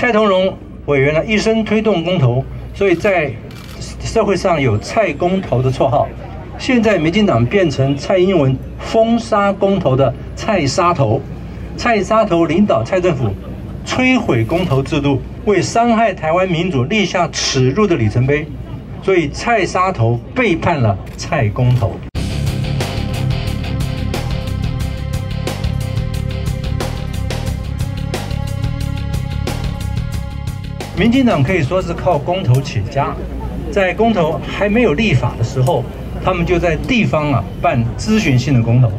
蔡同荣委员呢一生推动公投，所以在社会上有“蔡公投”的绰号。现在民进党变成蔡英文封杀公投的“蔡杀头”，蔡杀头领导蔡政府摧毁公投制度，为伤害台湾民主立下耻辱的里程碑。所以蔡杀头背叛了蔡公投。民进党可以说是靠公投起家，在公投还没有立法的时候，他们就在地方啊办咨询性的公投。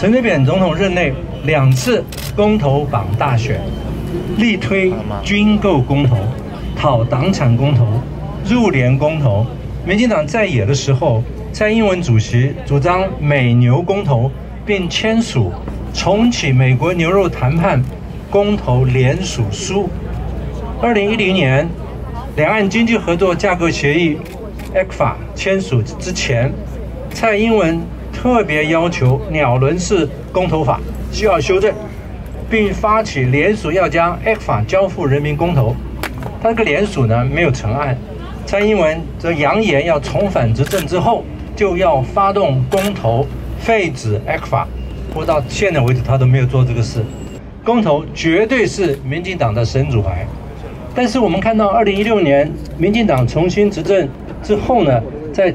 陈水扁总统任内两次公投绑大选，力推军购公投、讨党产公投、入联公投。民进党在野的时候，蔡英文主席主张美牛公投，并签署重启美国牛肉谈判公投联署书。二零一零年，两岸经济合作架构协议 （ECFA） 签署之前，蔡英文特别要求鸟轮式公投法需要修正，并发起联署要将 ECFA 交付人民公投。他这个联署呢没有成案，蔡英文则扬言要重返执政之后就要发动公投废止 ECFA。不过到现在为止他都没有做这个事。公投绝对是民进党的神主牌。但是我们看到，二零一六年民进党重新执政之后呢，在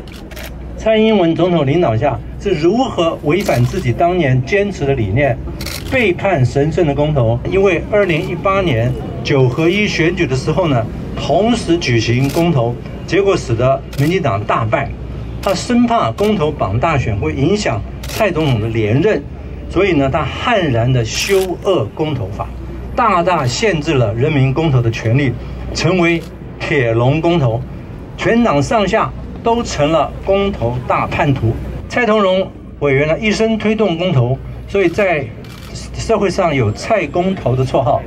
蔡英文总统领导下，是如何违反自己当年坚持的理念，背叛神圣的公投？因为二零一八年九合一选举的时候呢，同时举行公投，结果使得民进党大败。他生怕公投绑大选会影响蔡总统的连任，所以呢，他悍然的修恶公投法。大大限制了人民公投的权利，成为铁笼公投，全党上下都成了公投大叛徒。蔡同荣委员呢一生推动公投，所以在社会上有“蔡公投”的绰号。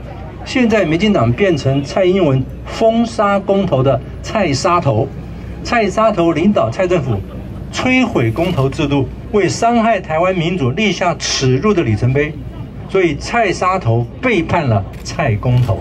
现在民进党变成蔡英文封杀公投的“蔡杀头”，蔡杀头领导蔡政府摧毁公投制度，为伤害台湾民主立下耻辱的里程碑。所以蔡沙头背叛了蔡公头。